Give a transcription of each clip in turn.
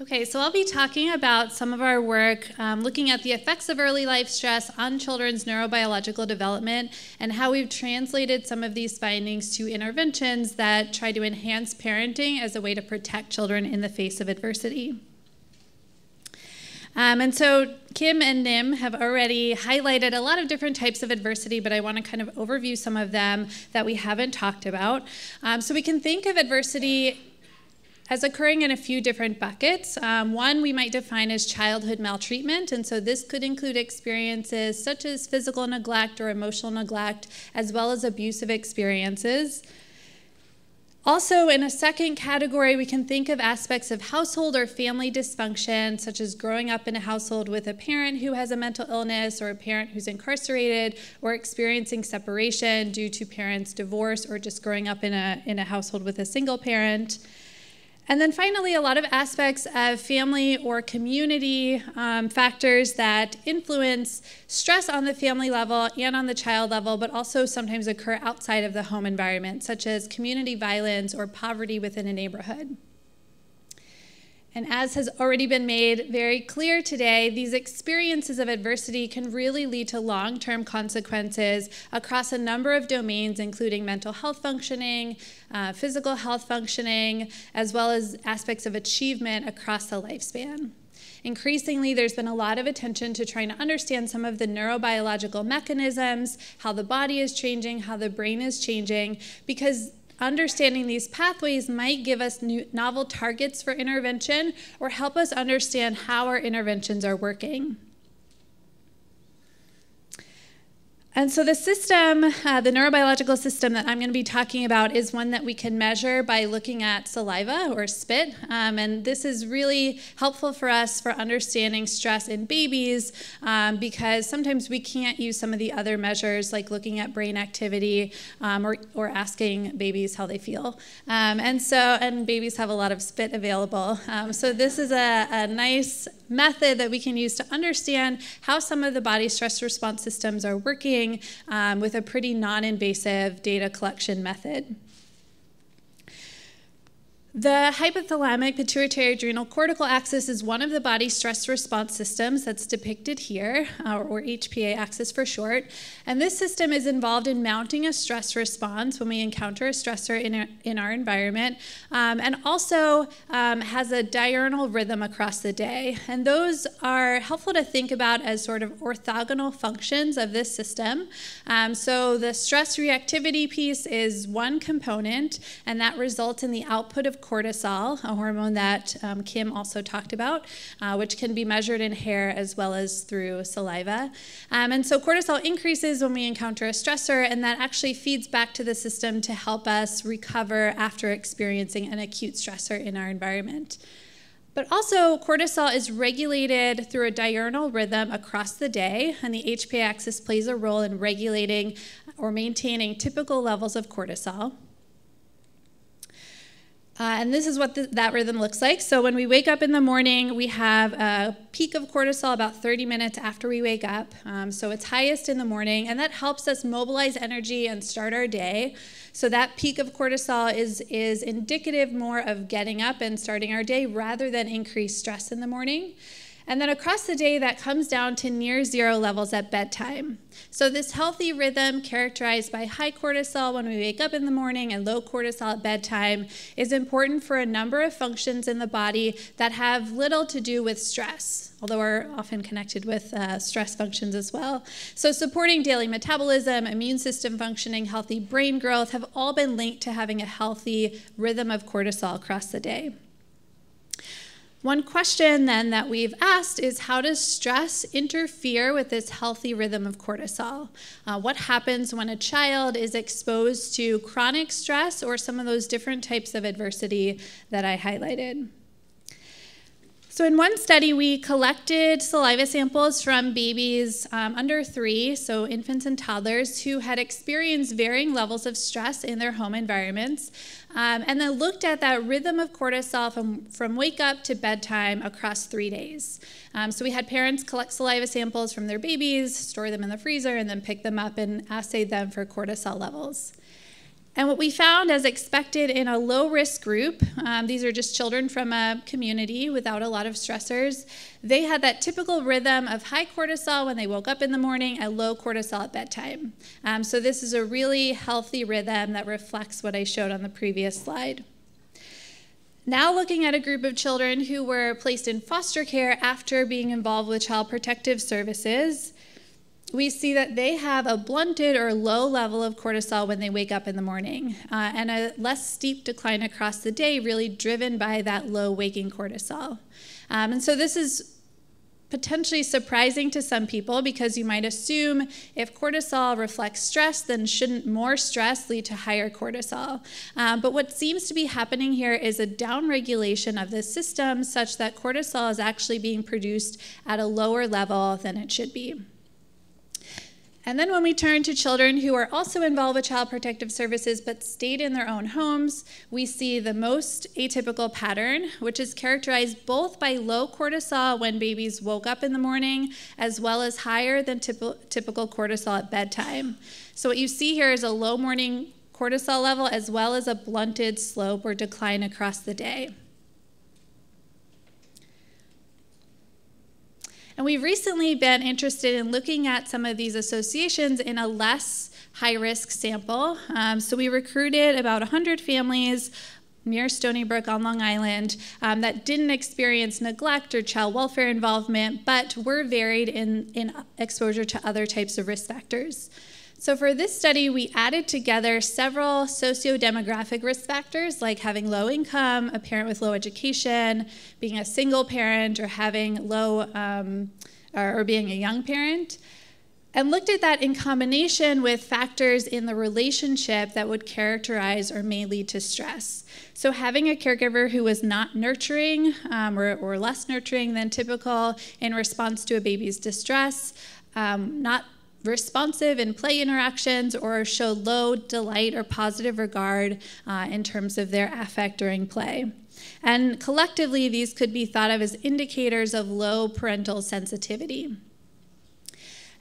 Okay, so I'll be talking about some of our work um, looking at the effects of early life stress on children's neurobiological development and how we've translated some of these findings to interventions that try to enhance parenting as a way to protect children in the face of adversity. Um, and so Kim and Nim have already highlighted a lot of different types of adversity, but I want to kind of overview some of them that we haven't talked about. Um, so we can think of adversity as occurring in a few different buckets. Um, one we might define as childhood maltreatment, and so this could include experiences such as physical neglect or emotional neglect, as well as abusive experiences. Also, in a second category, we can think of aspects of household or family dysfunction, such as growing up in a household with a parent who has a mental illness, or a parent who's incarcerated, or experiencing separation due to parents' divorce, or just growing up in a, in a household with a single parent. And then finally, a lot of aspects of family or community um, factors that influence stress on the family level and on the child level, but also sometimes occur outside of the home environment, such as community violence or poverty within a neighborhood. And as has already been made very clear today, these experiences of adversity can really lead to long term consequences across a number of domains, including mental health functioning, uh, physical health functioning, as well as aspects of achievement across the lifespan. Increasingly, there's been a lot of attention to trying to understand some of the neurobiological mechanisms, how the body is changing, how the brain is changing, because understanding these pathways might give us new, novel targets for intervention or help us understand how our interventions are working. And so, the system, uh, the neurobiological system that I'm going to be talking about, is one that we can measure by looking at saliva or spit. Um, and this is really helpful for us for understanding stress in babies um, because sometimes we can't use some of the other measures like looking at brain activity um, or, or asking babies how they feel. Um, and so, and babies have a lot of spit available. Um, so, this is a, a nice method that we can use to understand how some of the body stress response systems are working um, with a pretty non invasive data collection method. The hypothalamic pituitary adrenal cortical axis is one of the body stress response systems that's depicted here, uh, or HPA axis for short. And this system is involved in mounting a stress response when we encounter a stressor in our, in our environment, um, and also um, has a diurnal rhythm across the day. And those are helpful to think about as sort of orthogonal functions of this system. Um, so the stress reactivity piece is one component, and that results in the output of cortisol, a hormone that um, Kim also talked about, uh, which can be measured in hair as well as through saliva. Um, and so cortisol increases when we encounter a stressor, and that actually feeds back to the system to help us recover after experiencing an acute stressor in our environment. But also, cortisol is regulated through a diurnal rhythm across the day, and the HPA axis plays a role in regulating or maintaining typical levels of cortisol. Uh, and this is what the, that rhythm looks like. So when we wake up in the morning, we have a peak of cortisol about 30 minutes after we wake up. Um, so it's highest in the morning, and that helps us mobilize energy and start our day. So that peak of cortisol is, is indicative more of getting up and starting our day rather than increased stress in the morning. And then across the day, that comes down to near zero levels at bedtime. So, this healthy rhythm, characterized by high cortisol when we wake up in the morning and low cortisol at bedtime, is important for a number of functions in the body that have little to do with stress, although are often connected with uh, stress functions as well. So, supporting daily metabolism, immune system functioning, healthy brain growth have all been linked to having a healthy rhythm of cortisol across the day. One question then that we've asked is how does stress interfere with this healthy rhythm of cortisol? Uh, what happens when a child is exposed to chronic stress or some of those different types of adversity that I highlighted? So, in one study, we collected saliva samples from babies um, under three, so infants and toddlers, who had experienced varying levels of stress in their home environments, um, and then looked at that rhythm of cortisol from, from wake up to bedtime across three days. Um, so, we had parents collect saliva samples from their babies, store them in the freezer, and then pick them up and assay them for cortisol levels. And what we found, as expected in a low risk group, um, these are just children from a community without a lot of stressors, they had that typical rhythm of high cortisol when they woke up in the morning and low cortisol at bedtime. Um, so, this is a really healthy rhythm that reflects what I showed on the previous slide. Now, looking at a group of children who were placed in foster care after being involved with Child Protective Services, we see that they have a blunted or low level of cortisol when they wake up in the morning, uh, and a less steep decline across the day, really driven by that low waking cortisol. Um, and so, this is potentially surprising to some people because you might assume if cortisol reflects stress, then shouldn't more stress lead to higher cortisol? Um, but what seems to be happening here is a downregulation of the system such that cortisol is actually being produced at a lower level than it should be. And then when we turn to children who are also involved with Child Protective Services but stayed in their own homes, we see the most atypical pattern, which is characterized both by low cortisol when babies woke up in the morning, as well as higher than typical cortisol at bedtime. So what you see here is a low morning cortisol level as well as a blunted slope or decline across the day. And we've recently been interested in looking at some of these associations in a less high risk sample. Um, so we recruited about 100 families near Stony Brook on Long Island um, that didn't experience neglect or child welfare involvement, but were varied in, in exposure to other types of risk factors. So, for this study, we added together several socio-demographic risk factors like having low income, a parent with low education, being a single parent, or having low, um, or, being a young parent, and looked at that in combination with factors in the relationship that would characterize or may lead to stress. So, having a caregiver who was not nurturing um, or, or, less nurturing than typical in response to a baby's distress, um, not responsive in play interactions or show low delight or positive regard uh, in terms of their affect during play. And collectively, these could be thought of as indicators of low parental sensitivity.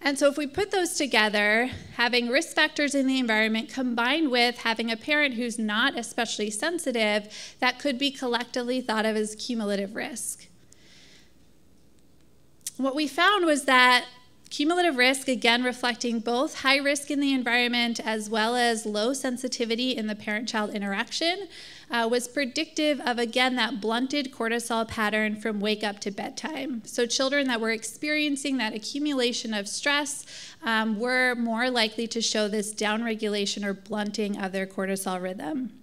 And so, if we put those together, having risk factors in the environment combined with having a parent who's not especially sensitive, that could be collectively thought of as cumulative risk. What we found was that Cumulative risk, again, reflecting both high risk in the environment as well as low sensitivity in the parent child interaction, uh, was predictive of, again, that blunted cortisol pattern from wake up to bedtime. So, children that were experiencing that accumulation of stress um, were more likely to show this downregulation or blunting of their cortisol rhythm.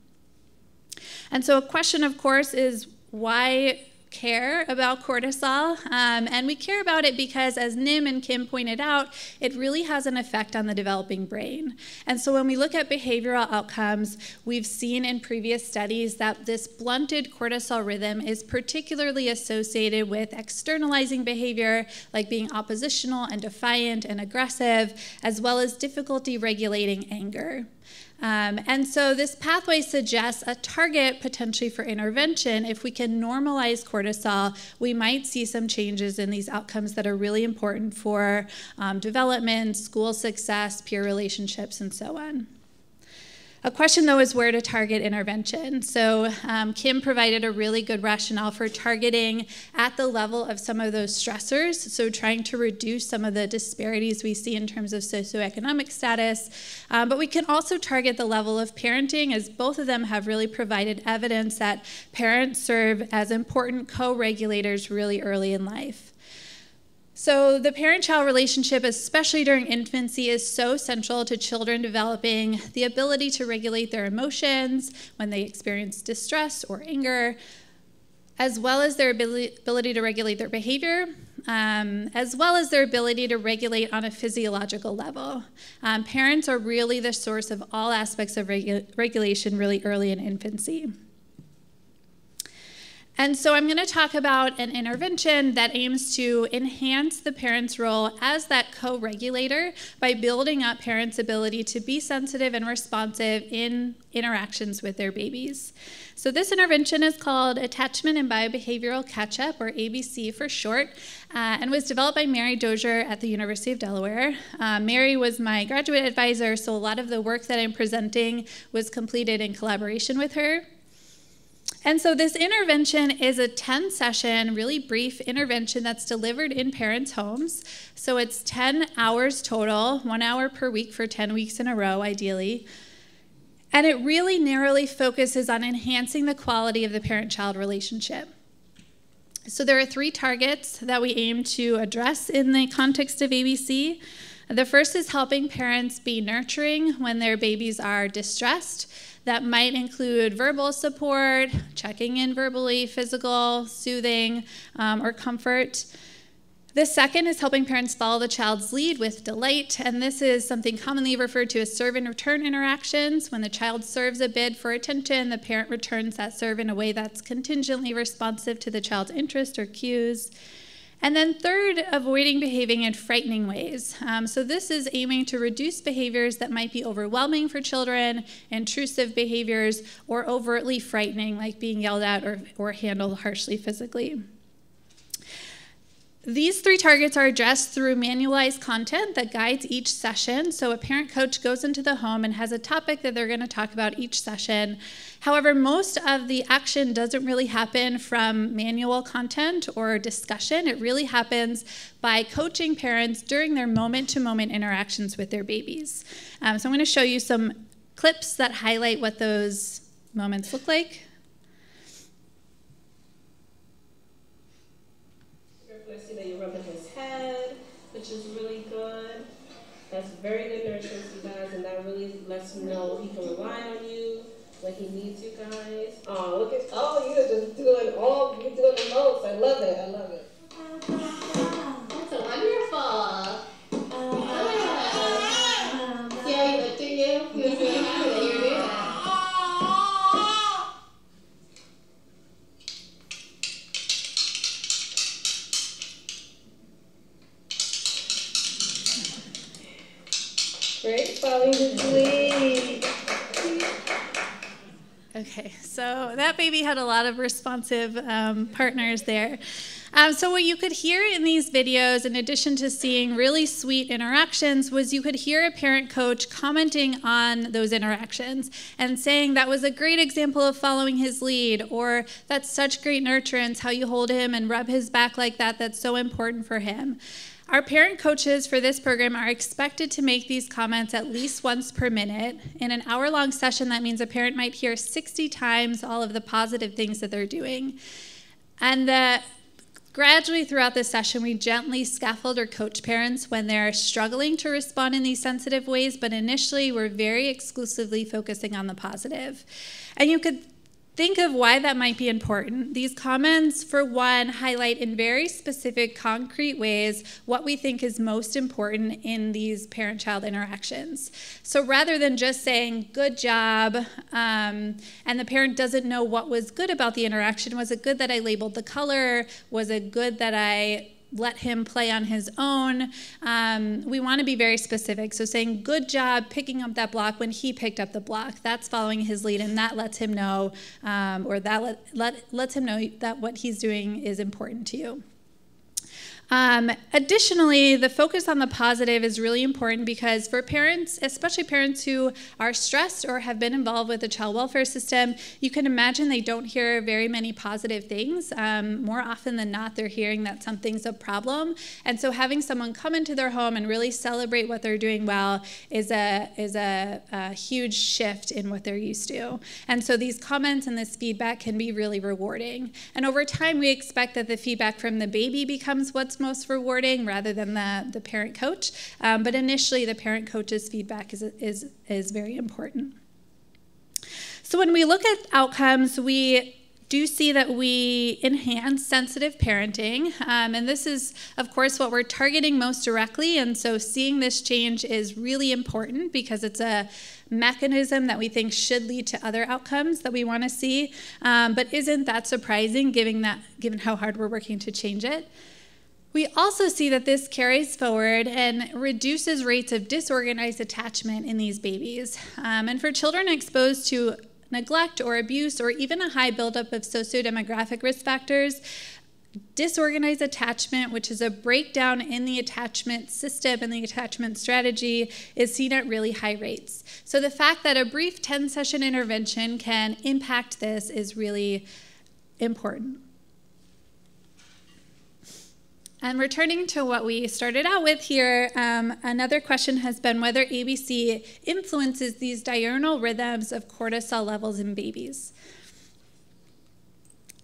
And so, a question, of course, is why care about cortisol, um, and we care about it because, as Nim and Kim pointed out, it really has an effect on the developing brain. And so, when we look at behavioral outcomes, we've seen in previous studies that this blunted cortisol rhythm is particularly associated with externalizing behavior, like being oppositional and defiant and aggressive, as well as difficulty regulating anger. Um, and so this pathway suggests a target potentially for intervention. If we can normalize cortisol, we might see some changes in these outcomes that are really important for um, development, school success, peer relationships, and so on. A question, though, is where to target intervention. So, um, Kim provided a really good rationale for targeting at the level of some of those stressors. So, trying to reduce some of the disparities we see in terms of socioeconomic status. Um, but we can also target the level of parenting, as both of them have really provided evidence that parents serve as important co regulators really early in life. So, the parent child relationship, especially during infancy, is so central to children developing the ability to regulate their emotions when they experience distress or anger, as well as their ability to regulate their behavior, um, as well as their ability to regulate on a physiological level. Um, parents are really the source of all aspects of regu regulation really early in infancy. And so I'm going to talk about an intervention that aims to enhance the parent's role as that co regulator by building up parents' ability to be sensitive and responsive in interactions with their babies. So, this intervention is called Attachment and Biobehavioral Catch Up, or ABC for short, uh, and was developed by Mary Dozier at the University of Delaware. Uh, Mary was my graduate advisor, so a lot of the work that I'm presenting was completed in collaboration with her. And so this intervention is a 10 session, really brief intervention that's delivered in parents' homes. So it's 10 hours total, one hour per week for 10 weeks in a row, ideally. And it really narrowly focuses on enhancing the quality of the parent child relationship. So there are three targets that we aim to address in the context of ABC. The first is helping parents be nurturing when their babies are distressed. That might include verbal support, checking in verbally, physical, soothing, um, or comfort. The second is helping parents follow the child's lead with delight, and this is something commonly referred to as serve and return interactions. When the child serves a bid for attention, the parent returns that serve in a way that's contingently responsive to the child's interest or cues. And then, third, avoiding behaving in frightening ways. Um, so, this is aiming to reduce behaviors that might be overwhelming for children, intrusive behaviors, or overtly frightening, like being yelled at or, or handled harshly physically. These three targets are addressed through manualized content that guides each session. So, a parent coach goes into the home and has a topic that they're going to talk about each session. However, most of the action doesn't really happen from manual content or discussion. It really happens by coaching parents during their moment to moment interactions with their babies. Um, so, I'm going to show you some clips that highlight what those moments look like. which is really good. That's very good nurturing you guys, and that really lets him know he can rely on you when he needs you guys. Oh, look at, oh, you're just doing all, you're doing the most. I love it, I love it. Okay, so that baby had a lot of responsive um, partners there. Um, so, what you could hear in these videos, in addition to seeing really sweet interactions, was you could hear a parent coach commenting on those interactions and saying that was a great example of following his lead, or that's such great nurturance, how you hold him and rub his back like that, that's so important for him. Our parent coaches for this program are expected to make these comments at least once per minute. In an hour long session, that means a parent might hear 60 times all of the positive things that they're doing. And the, gradually throughout this session, we gently scaffold or coach parents when they're struggling to respond in these sensitive ways, but initially we're very exclusively focusing on the positive. And you could Think of why that might be important. These comments, for one, highlight in very specific, concrete ways what we think is most important in these parent child interactions. So rather than just saying, good job, um, and the parent doesn't know what was good about the interaction, was it good that I labeled the color? Was it good that I let him play on his own. Um, we want to be very specific. So saying, good job picking up that block when he picked up the block. That's following his lead, and that lets him know, um, or that let, let, lets him know that what he's doing is important to you. Um, additionally, the focus on the positive is really important because for parents, especially parents who are stressed or have been involved with the child welfare system, you can imagine they don't hear very many positive things. Um, more often than not, they're hearing that something's a problem. And so having someone come into their home and really celebrate what they're doing well is a, is a, a huge shift in what they're used to. And so these comments and this feedback can be really rewarding. And over time, we expect that the feedback from the baby becomes what's most rewarding rather than the, the parent coach. Um, but initially, the parent coach's feedback is, is, is very important. So when we look at outcomes, we do see that we enhance sensitive parenting. Um, and this is, of course, what we're targeting most directly. And so seeing this change is really important because it's a mechanism that we think should lead to other outcomes that we want to see. Um, but isn't that surprising given, that, given how hard we're working to change it? We also see that this carries forward and reduces rates of disorganized attachment in these babies. Um, and for children exposed to neglect or abuse or even a high buildup of sociodemographic risk factors, disorganized attachment, which is a breakdown in the attachment system and the attachment strategy, is seen at really high rates. So the fact that a brief 10 session intervention can impact this is really important. And returning to what we started out with here, um, another question has been whether ABC influences these diurnal rhythms of cortisol levels in babies.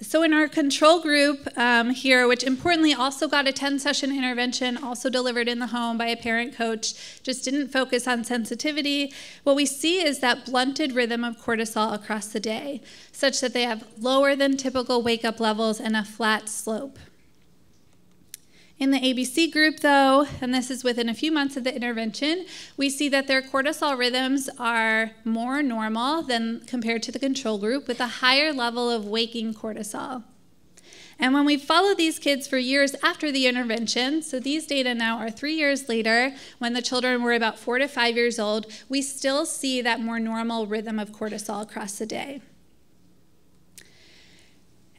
So, in our control group um, here, which importantly also got a 10 session intervention, also delivered in the home by a parent coach, just didn't focus on sensitivity, what we see is that blunted rhythm of cortisol across the day, such that they have lower than typical wake up levels and a flat slope. In the ABC group, though, and this is within a few months of the intervention, we see that their cortisol rhythms are more normal than compared to the control group with a higher level of waking cortisol. And when we follow these kids for years after the intervention, so these data now are three years later, when the children were about four to five years old, we still see that more normal rhythm of cortisol across the day.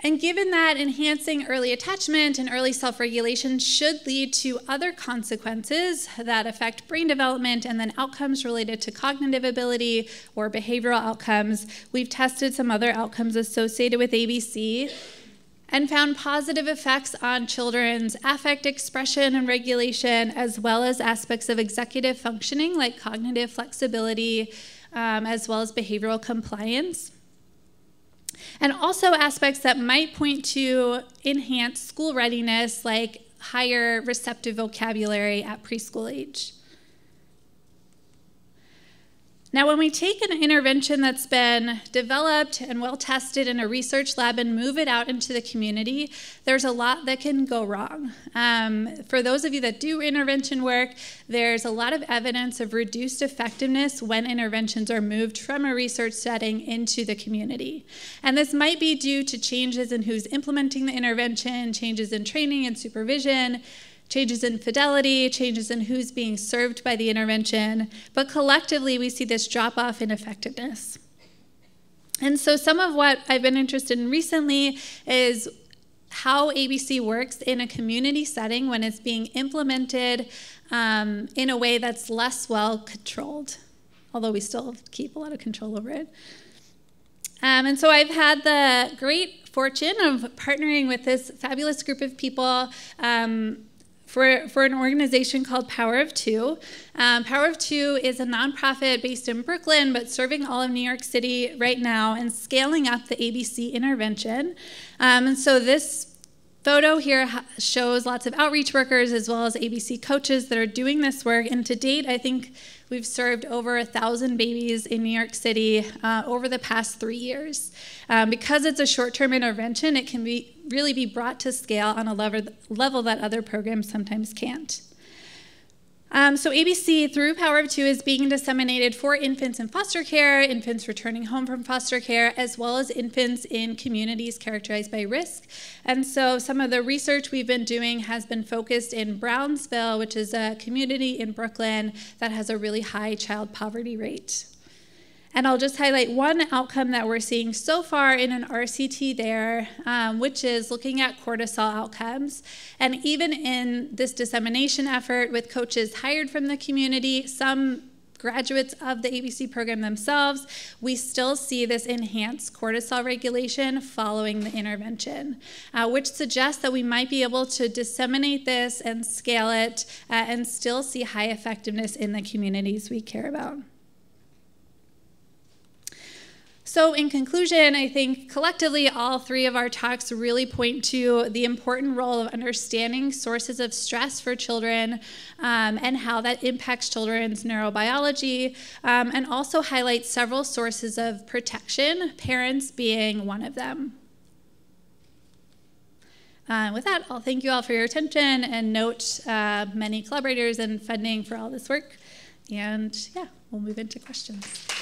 And given that enhancing early attachment and early self regulation should lead to other consequences that affect brain development and then outcomes related to cognitive ability or behavioral outcomes, we've tested some other outcomes associated with ABC and found positive effects on children's affect expression and regulation, as well as aspects of executive functioning like cognitive flexibility, um, as well as behavioral compliance and also aspects that might point to enhanced school readiness, like higher receptive vocabulary at preschool age. Now, when we take an intervention that's been developed and well tested in a research lab and move it out into the community, there's a lot that can go wrong. Um, for those of you that do intervention work, there's a lot of evidence of reduced effectiveness when interventions are moved from a research setting into the community. And this might be due to changes in who's implementing the intervention, changes in training and supervision changes in fidelity, changes in who's being served by the intervention, but collectively we see this drop off in effectiveness. And so, some of what I've been interested in recently is how ABC works in a community setting when it's being implemented um, in a way that's less well controlled, although we still keep a lot of control over it. Um, and so I've had the great fortune of partnering with this fabulous group of people um, for, for an organization called Power of Two. Um, Power of Two is a nonprofit based in Brooklyn, but serving all of New York City right now and scaling up the ABC intervention. Um, and so this photo here shows lots of outreach workers as well as ABC coaches that are doing this work. And to date, I think We've served over a thousand babies in New York City uh, over the past three years. Um, because it's a short-term intervention, it can be really be brought to scale on a level, that other programs sometimes can't. Um, so ABC, through Power of Two, is being disseminated for infants in foster care, infants returning home from foster care, as well as infants in communities characterized by risk. And so some of the research we've been doing has been focused in Brownsville, which is a community in Brooklyn that has a really high child poverty rate. And I'll just highlight one outcome that we're seeing so far in an RCT there, um, which is looking at cortisol outcomes. And even in this dissemination effort with coaches hired from the community, some graduates of the ABC program themselves, we still see this enhanced cortisol regulation following the intervention, uh, which suggests that we might be able to disseminate this and scale it uh, and still see high effectiveness in the communities we care about. So, in conclusion, I think collectively all three of our talks really point to the important role of understanding sources of stress for children um, and how that impacts children's neurobiology, um, and also highlight several sources of protection, parents being one of them. Uh, with that, I'll thank you all for your attention and note uh, many collaborators and funding for all this work. And yeah, we'll move into questions.